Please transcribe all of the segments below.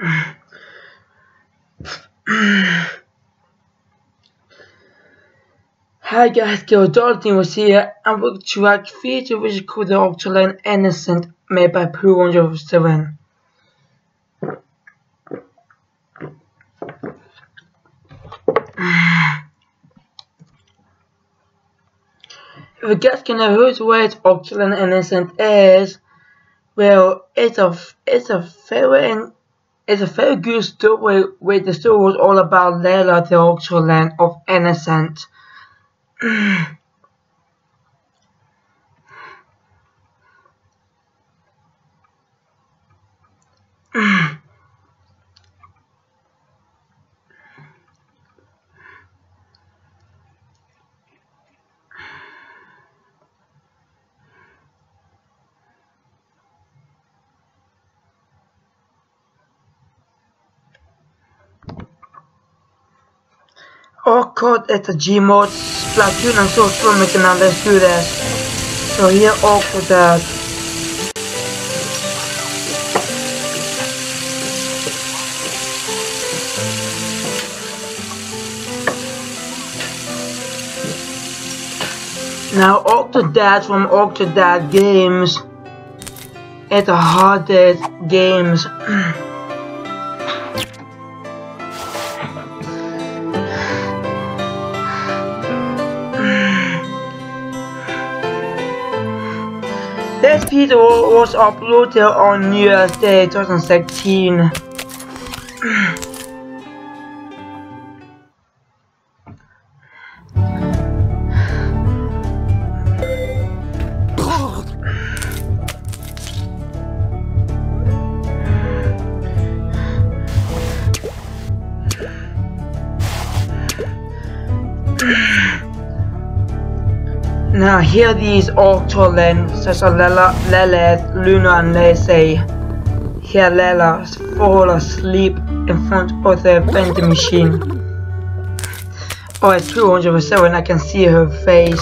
Hi guys, Gildolting was here and we're track feature which is called the Octoling Innocent made by Pooh107. if you guys can know whose way Octoling Innocent is, well, it's a it's a very it's a very good story where the story was all about Layla, the Octoling of Innocent. Oh god, it's a Gmod Splatoon, I'm so swimming now, let's do this. So here, for that. Now Octodad from Octodad Games. It's a hardest games. video was uploaded on New Year's Day 2016. Now here these Octoling such as Lela, Lilith, Luna and Lacey. Here Lela fall asleep in front of the vending machine. Oh it's 207 I can see her face.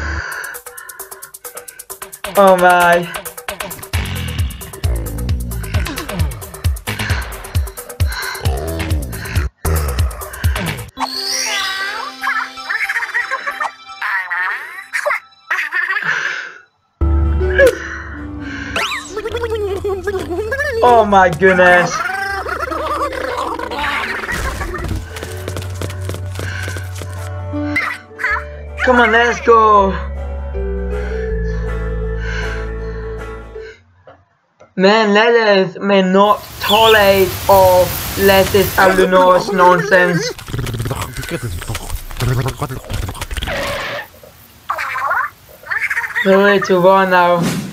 Oh my. My goodness. Come on, let's go. Man, letters may not tolerate of letters and Luno's nonsense. Three to one now.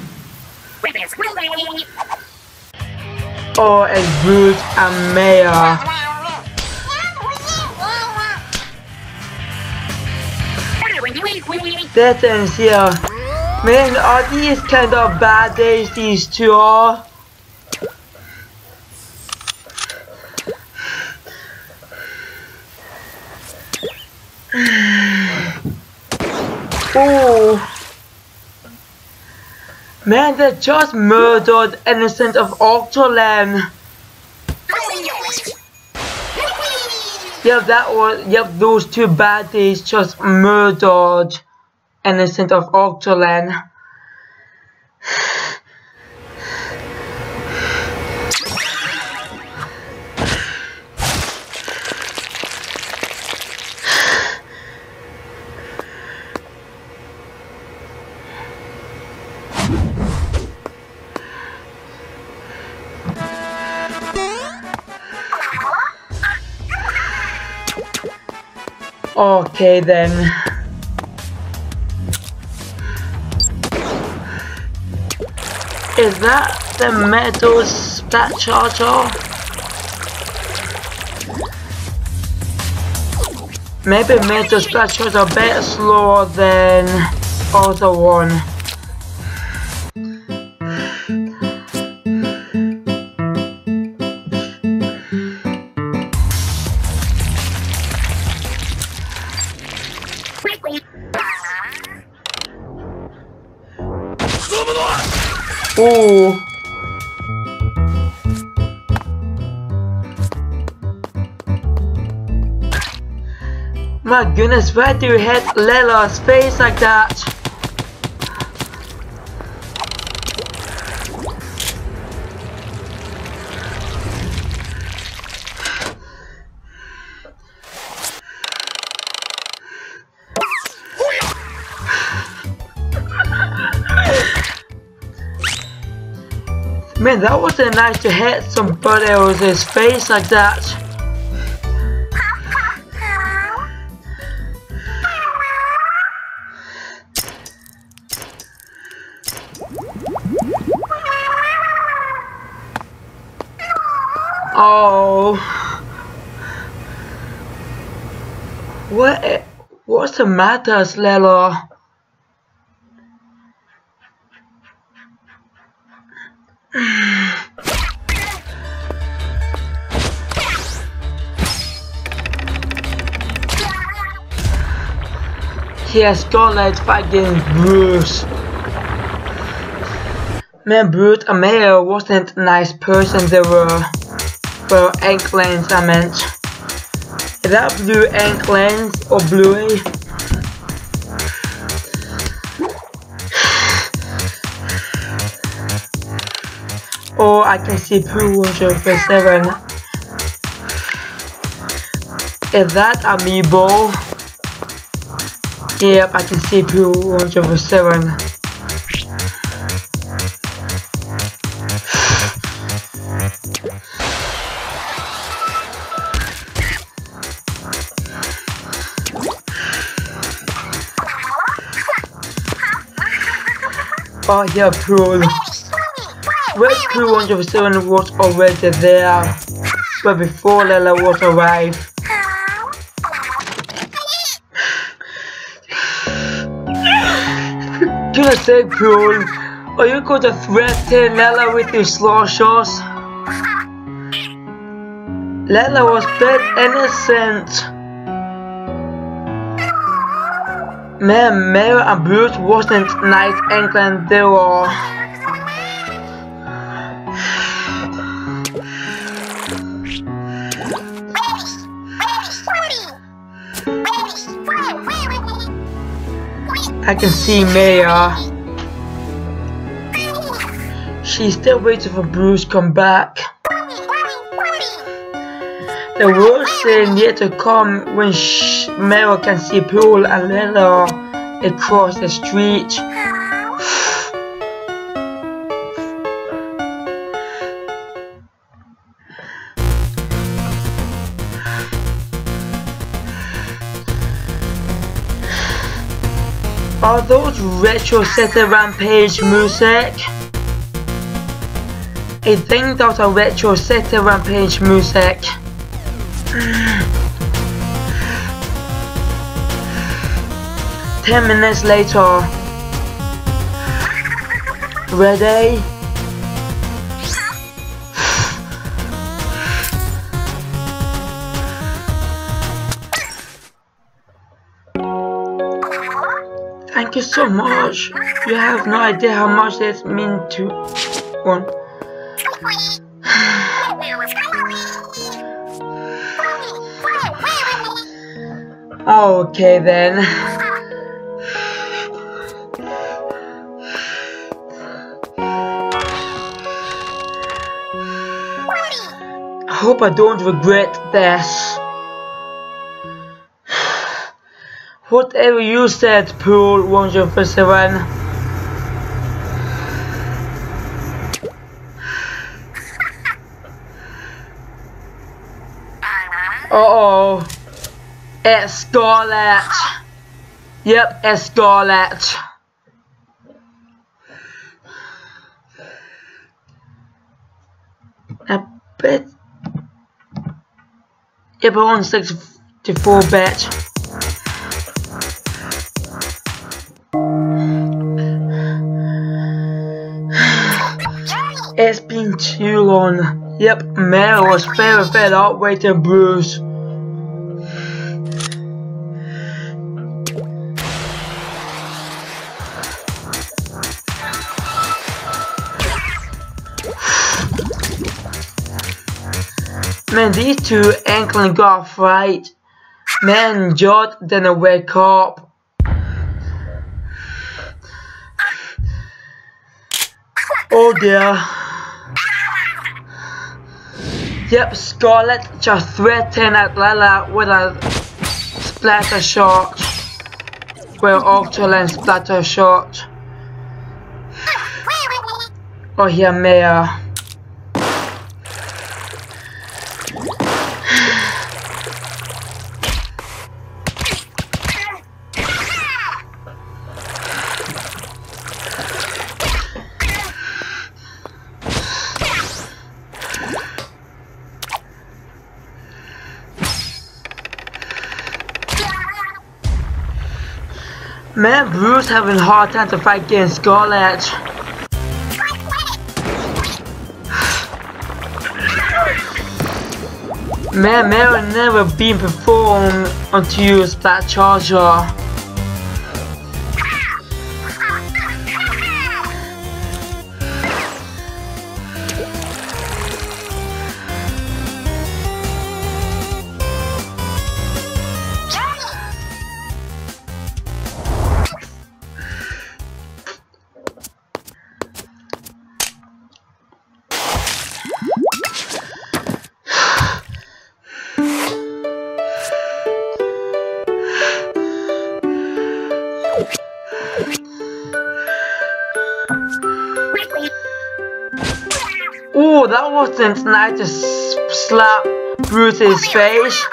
Oh, it's Bruce and Maya. That ends here. Man, are these kind of bad days these two are? oh. Man, they just murdered innocent of Octoling. Yep, that was, yep, those two baddies just murdered innocent of Octoling. Okay then. Is that the metal splat charger? Maybe metal splat charger a bit slower than other one. Goodness, why do you hit Lella's face like that? Man, that wasn't nice to hit somebody else's face like that. Oh. What? What's the matter, Lella? He has Scarlet fighting Bruce. Man, Bruce Mayor wasn't a nice person, they were well, anklets I meant. Is that blue anklets or bluey? Or I can see Pooh 107. Is that amiibo? Yep, I can see Pooh 107. Oh yeah. Red Crew 107 was already there, but before Lella was arrived. I say, Pool, are you going to threaten Lella with your slaw shots? Lella was dead innocent. Man, Mary and Bruce wasn't nice and England they were. I can see Maya. She's still waiting for Bruce to come back. The worst thing yet to come when Maya can see Paul and Lila across the street. Are those retro City Rampage music? I think those are retro City Rampage music. Ten minutes later. Ready? Thank you so much. You have no idea how much this means to one. Okay then. I hope I don't regret this. Whatever you said, Pool 107. Uh oh. It's Scarlet. Yep, it's Scarlet. A bit. Yep, on 64 bit. It's been too long. Yep, Mel was very fed up waiting Bruce. Man, these two Inkling got a fight. Man, Jod didn't wake up. Oh dear. Yep, Scarlet just threatened at Lala with a Splattershot. Well, Octoling splatter shot. Oh, here, Mayor. Man, Bruce having a hard time to fight against Scarlet. Man, Mary never been performed until you use that charger. Oh, that wasn't nice to slap Bruce's face.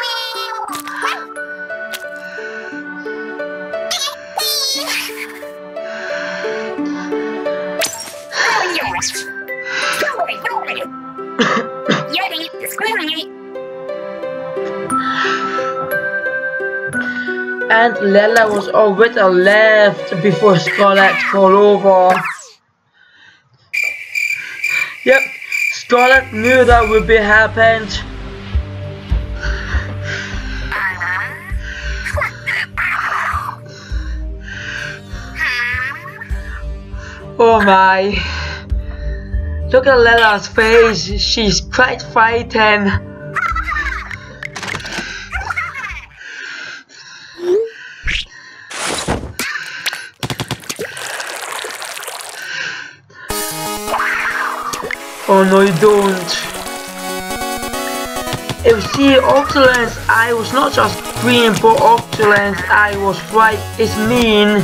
and Lella was already left before Scarlet fell over. Yep, Scarlet knew that would be happened. Oh my. Look at Lella's face, she's quite frightened. You don't. If you see Octoling's I was not just green but Octoling's I was white, it's mean.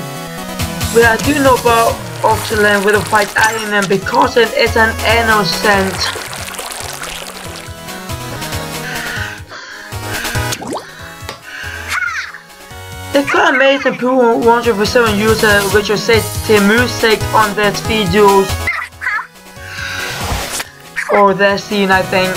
But I do know about Octoling with a white island because it is an innocent. The current amazing Pooh 100% user which will set the music on their videos or their scene I think.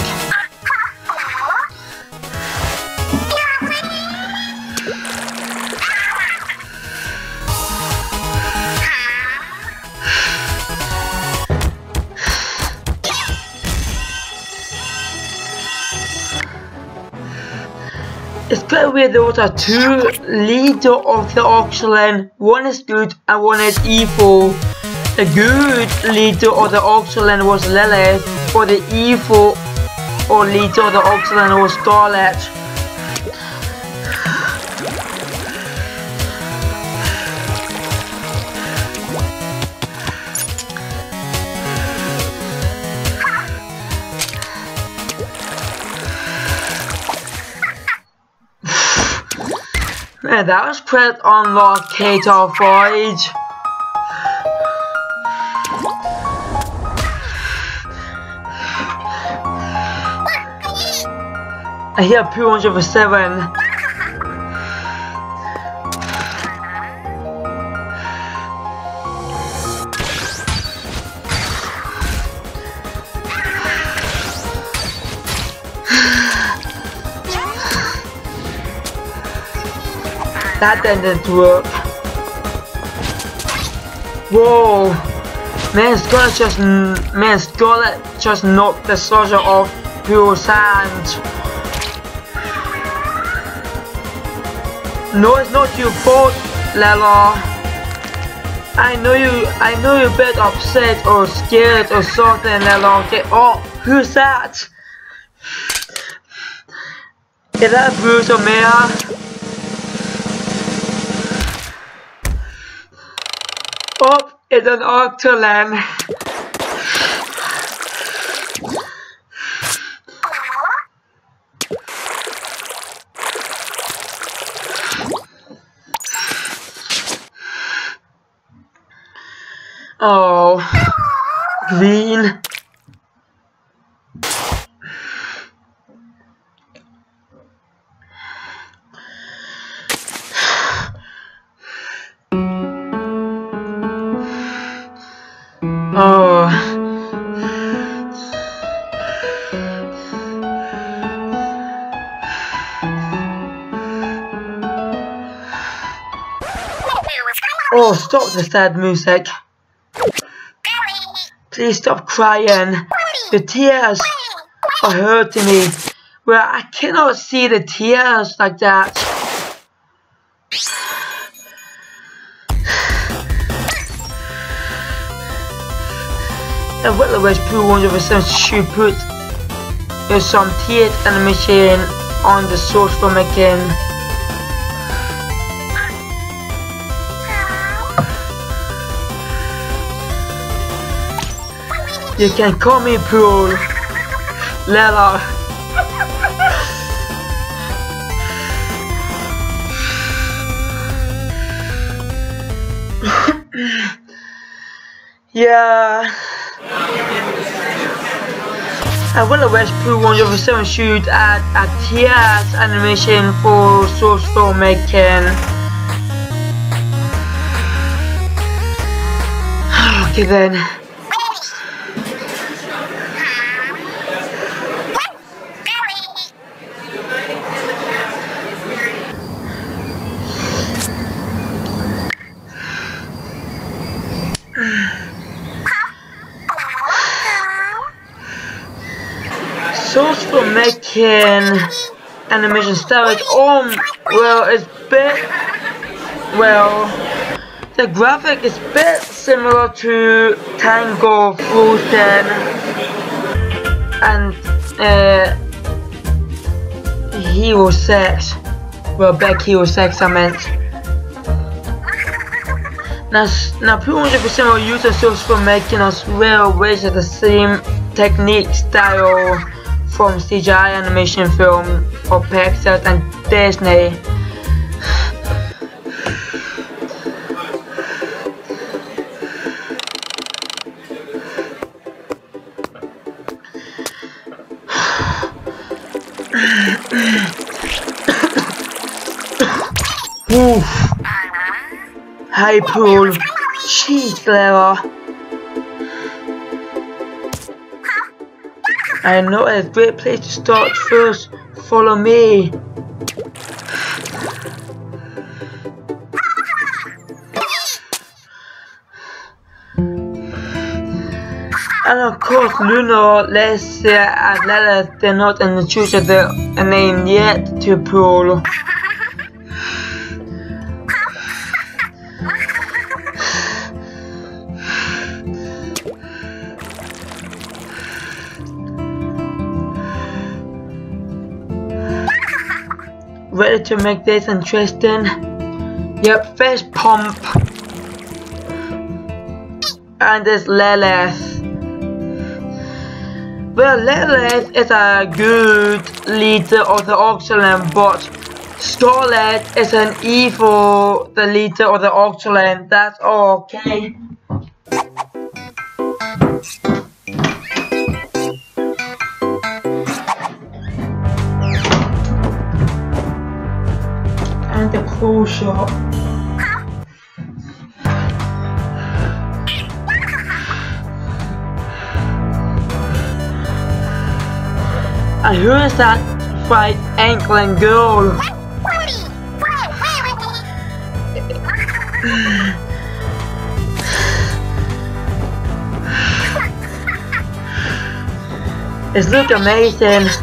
It's quite weird there was a two leader of the Octoling. One is good and one is evil. The good leader of the Octoling was Lilith, or the evil or leader of the Octoling was Scarlet. Man, that was quite unlock Kato Void. I hear Pooh 107. that didn't work. Whoa! Man, Scarlet just man, Scarlet just knocked the soldier off pure hand. No, it's not your fault, Lala. I know you. I know you're a bit upset or scared or something, Lella. Okay. Oh, who's that? Is that Bruce or Mia? Oh, it's an Octoling. Oh, green. Oh. Oh, stop the sad music. Please stop crying. The tears are hurting me. Well, I cannot see the tears like that. And what the West Blue Ones of a should put some uh, tears animation on the source from again. You can call me Pool. Lela. yeah. I will one of seven shoot at a TS animation for Soul source making. okay then. source making animation style oh well it's bit well the graphic is bit similar to Tango Frozen and uh, Hero 6 well back Hero 6 I meant. Now, now 200% of users source for making as well which is the same technique style from CGI animation film for Pixar and Disney. Oof. Hey Pool. Jeez, Clara. I know a great place to start first. Follow me. And of course, Luna, Leslie, and Lila, they're not in the choose of the name yet to pull. Ready to make this interesting? Yep, first pump. And this Lilith. Well, Lilith is a good leader of the Octoling, but Scarlet is an evil the leader of the Octoling. That's okay. The shop. And who is that white Inkling girl? It's look amazing.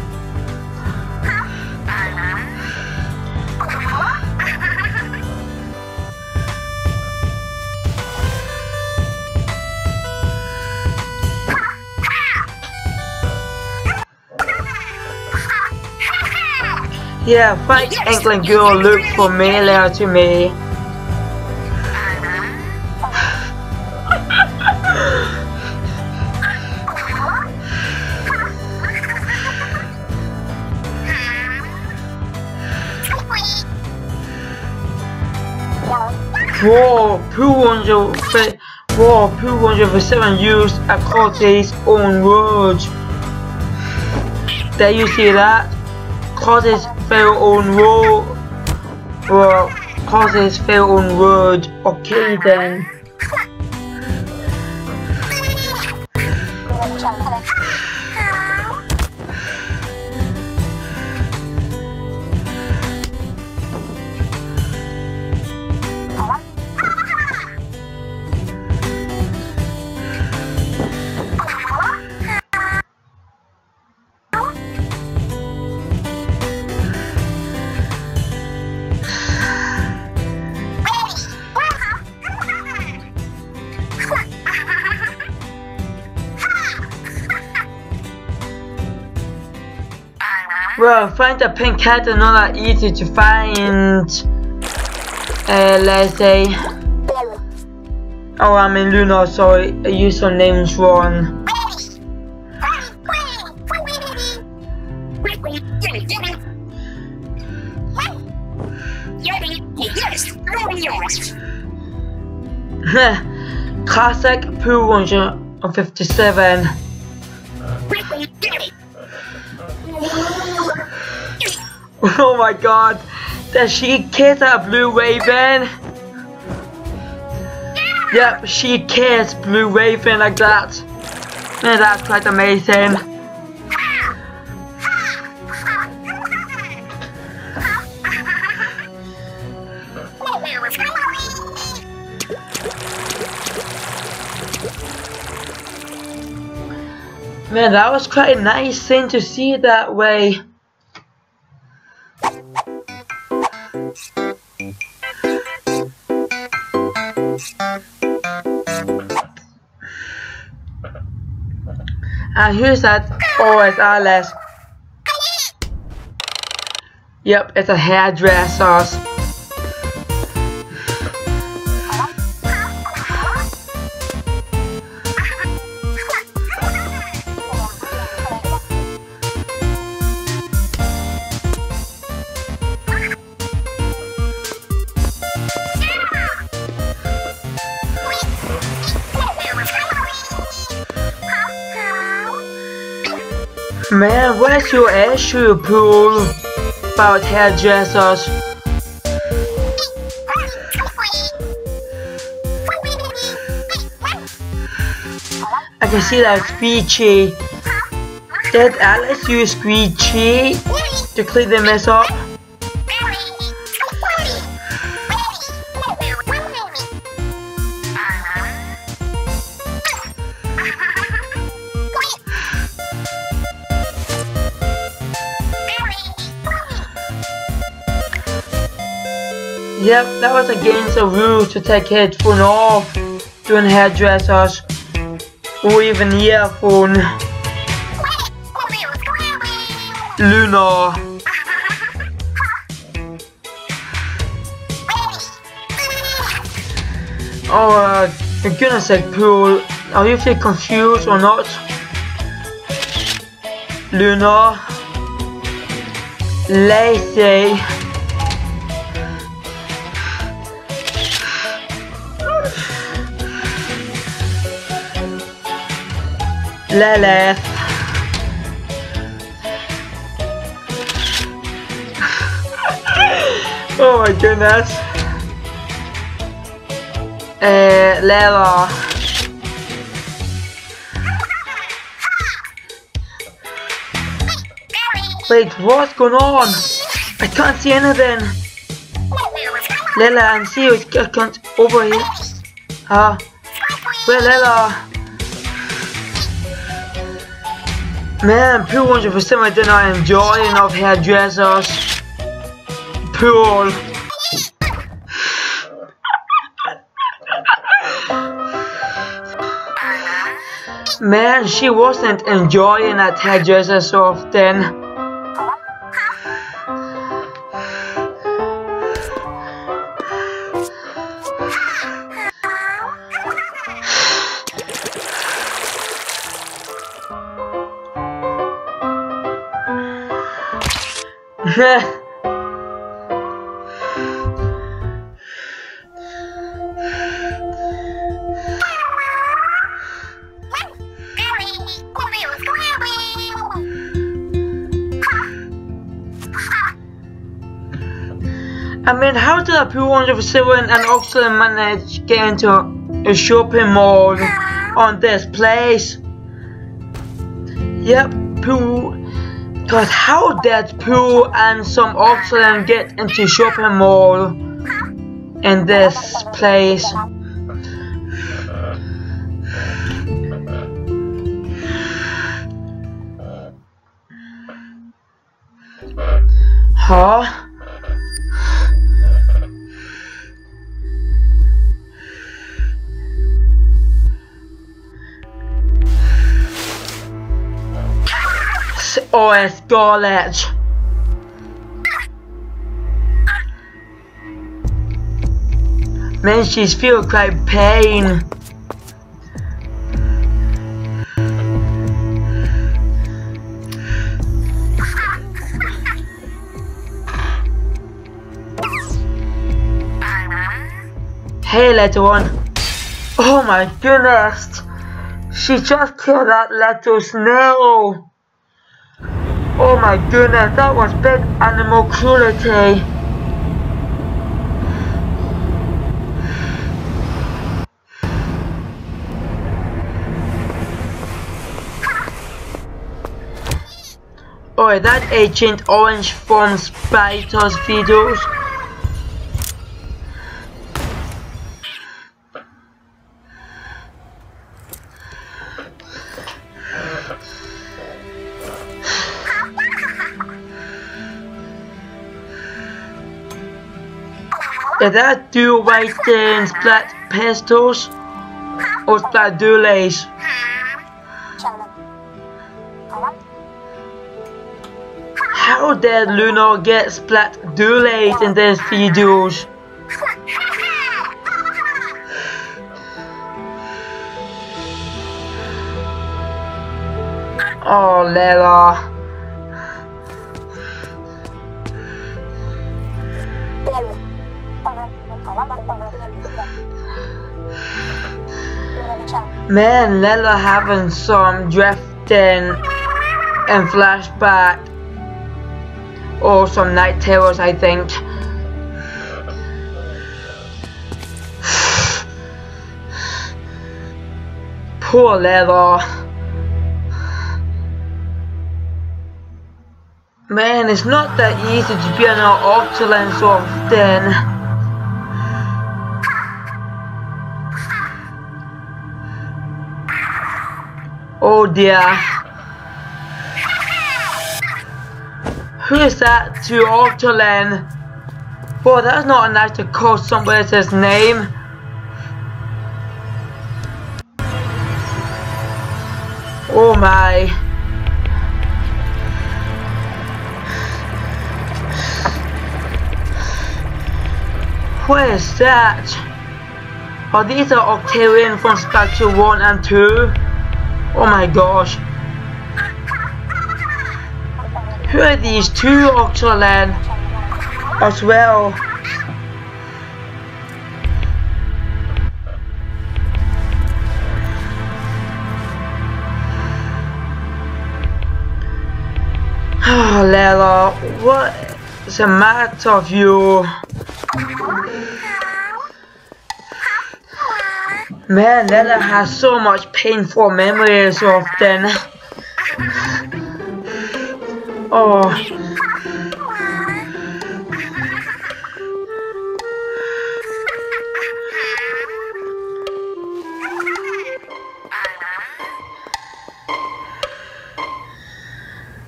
Yeah, thanks England Girl look for mail to me. Whoa, Pooh fit. Whoa, Pooh for seven used across his own words. There you see that? Causes fail on road. Well, causes fail on road. Okay then. Bro, find a pink cat and not that easy to find. Uh, let's say. Oh, I mean Luna, sorry, I used her name's wrong. Classic Poo 157. Oh my god, does she kiss a blue raven? Yep, she kissed blue raven like that. And that's quite amazing. Man, that was quite a nice thing to see that way. And who's that? Oh, it's Alice. Yep, it's a hairdresser. Where's your issue, Pool? About hairdressers. I can see that Squeechy. Did Alice use Squeechy to clean the mess up? Yep, that was against the rules to take headphone off during hairdressers or even earphone. Luna. Oh, uh, for goodness sake, Pool, are you feel confused or not? Luna. Lacey. Lilith. oh my goodness. Uh, Lela. Wait, what's going on? I can't see anything. Lela, serious. I can't over here. Ah, uh, where Lela? Man, Pool 100% I did not enjoy enough hairdressers. Pool. Man, she wasn't enjoying hairdresser so often. I mean, how did a P107 and Oxley manage get into a shopping mall on this place? Yep, Pooh. Cause how did Pooh and some Oxley get into shopping mall in this place? Huh? OS Scarlet. Man, she's feel quite pain. Hey little one. Oh my goodness. She just killed that little snail. Oh my goodness, that was big animal cruelty. Oh, that Agent Orange from Spiders videos. Is that do white and splat pistols? Or Splat Dualies? How did Luna get Splat Dualies in these videos? Oh, Lela. Man, Lela having some drifting and flashback or some night terrors, I think. Poor Lela. Man, it's not that easy to be an Octoling so often. Oh dear. Who is that to Octoling? Boy, that's not nice to call somebody else's name. Oh my. What is that? Are these are Octarian from Spectre 1 and 2? Oh my gosh. Who are these two Octoling as well? Oh, Lela, what is the matter of you? Man, Lela has so much painful memories of then. Oh.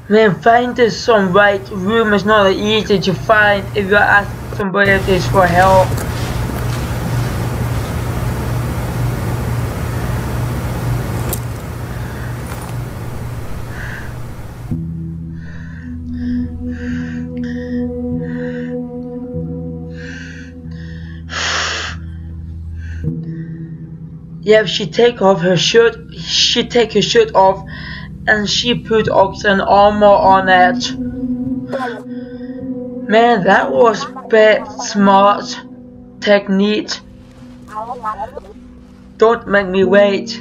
Man, finding some right room is not easy to find if you ask somebody else for help. Yeah, she take off her shirt, she take her shirt off and she put oxen armor on it. Man, that was bad smart technique. Don't make me wait.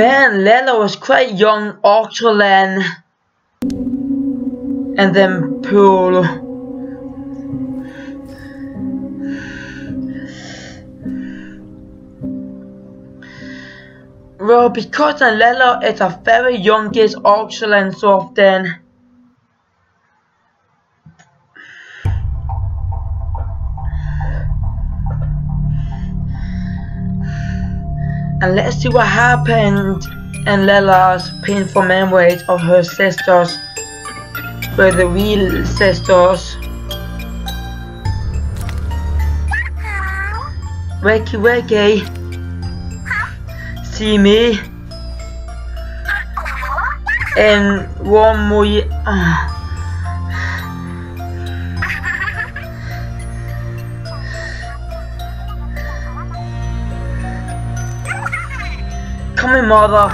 Man, Lella was quite young, Octoling. And then Pool. Well, because Lella is a very youngest Octoling so then And let's see what happened in Lella's painful memories of her sisters were the real sisters. Wakey wakey. See me. And one more uh, Come in, mother.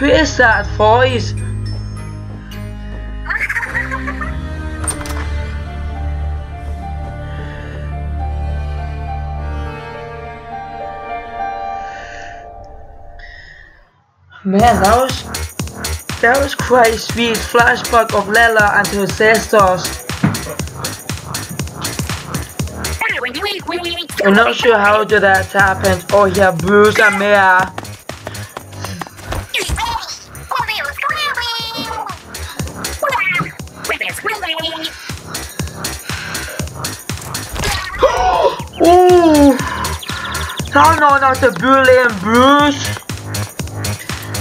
Who is that voice? Man, that was that was quite sweet flashback of Lella and her sisters. I'm not sure how did that happen. Oh yeah, Bruce and Mia. Ooh! No, no, not the bully and Bruce.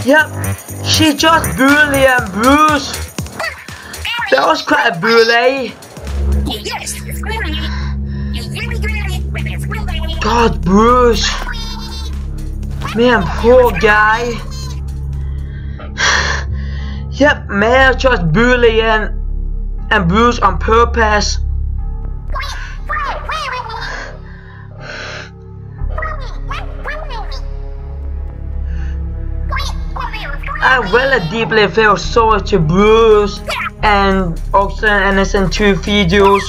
Yep, she just bully and Bruce. That was quite a bully. God, Bruce. Man, poor guy. Yep, man, just bullying and Bruce on purpose. Really deeply feel sorry to Bruce and also Innocent 2 videos.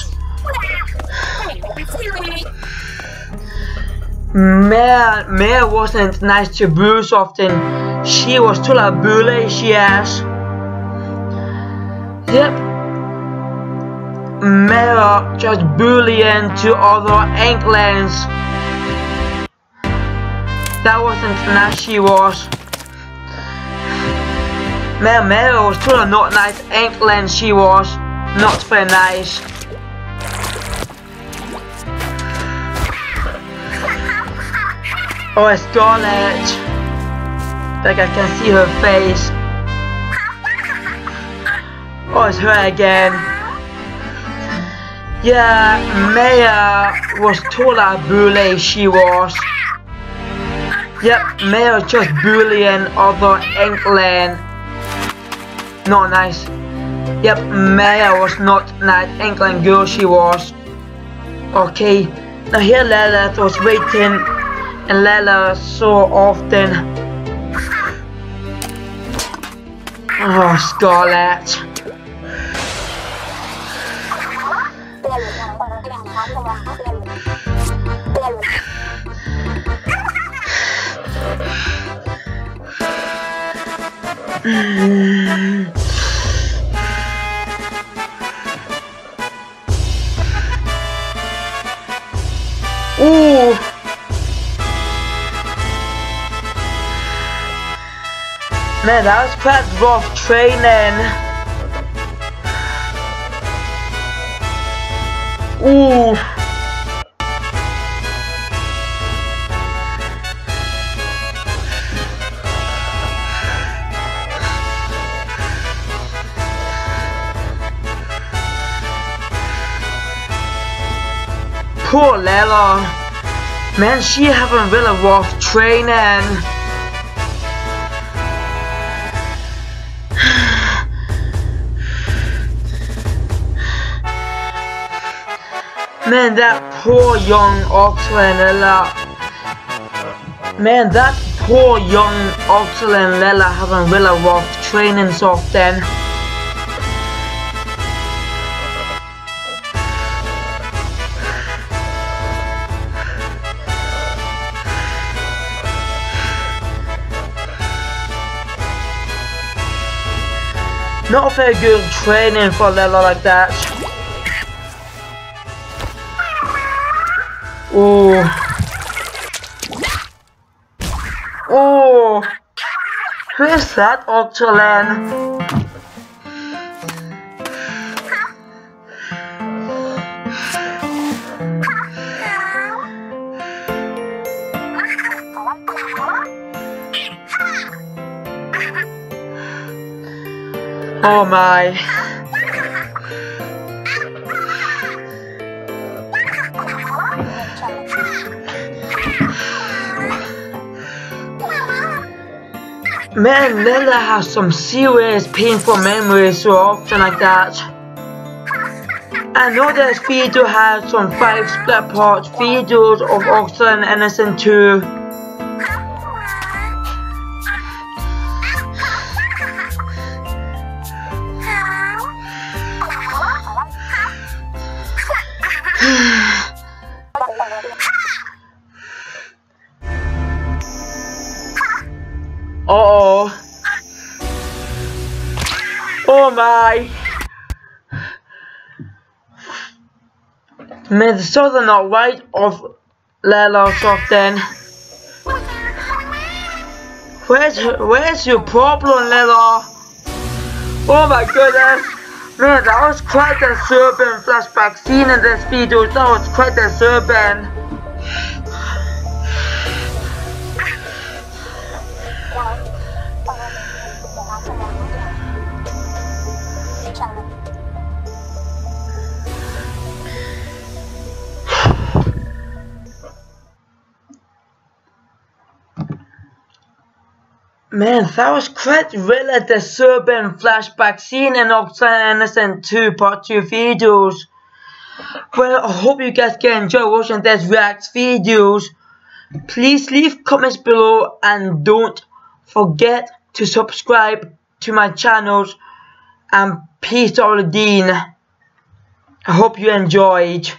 Mare, Mare wasn't nice to Bruce often. She was too a bully, she has. Yep. Mare just bullying to other Inklings. That wasn't nice she was. Man, Mary was truly not nice, Inkling she was. Not very nice. Oh, it's Scarlet. Like I can see her face. Oh, it's her again. Yeah, Maya was taller bully she was. Yep, Maya just bullying other Inkling not nice. Yep, Maya was not nice. Inkling girl she was. Okay, now here Lella was waiting and Lella so often. Oh, Scarlet. Ooh. Man, that was quite rough training. Ooh. Poor Lella. Man, she having really rough training. Man, that poor young Octoling Lella. Man, that poor young Octoling Lella having really rough training so often. Not very good training for a level like that. Oh. Oh. Who is that, Octoling? Oh, oh my. Man, Lila has some serious painful memories so often like that. I know this video has some 5 split parts videos of and Innocent 2. Oh. Oh my. Southern not white of Lelos often. Where's where's your problem, Lila? Oh my goodness. Man, that was quite a disturbing flashback scene in this video. That was quite a disturbing. Man, that was quite really disturbing flashback scene in Oxford Innocent 2 part 2 videos. Well, I hope you guys can enjoy watching this react videos. Please leave comments below and don't forget to subscribe to my channels and peace all the dean. I hope you enjoyed.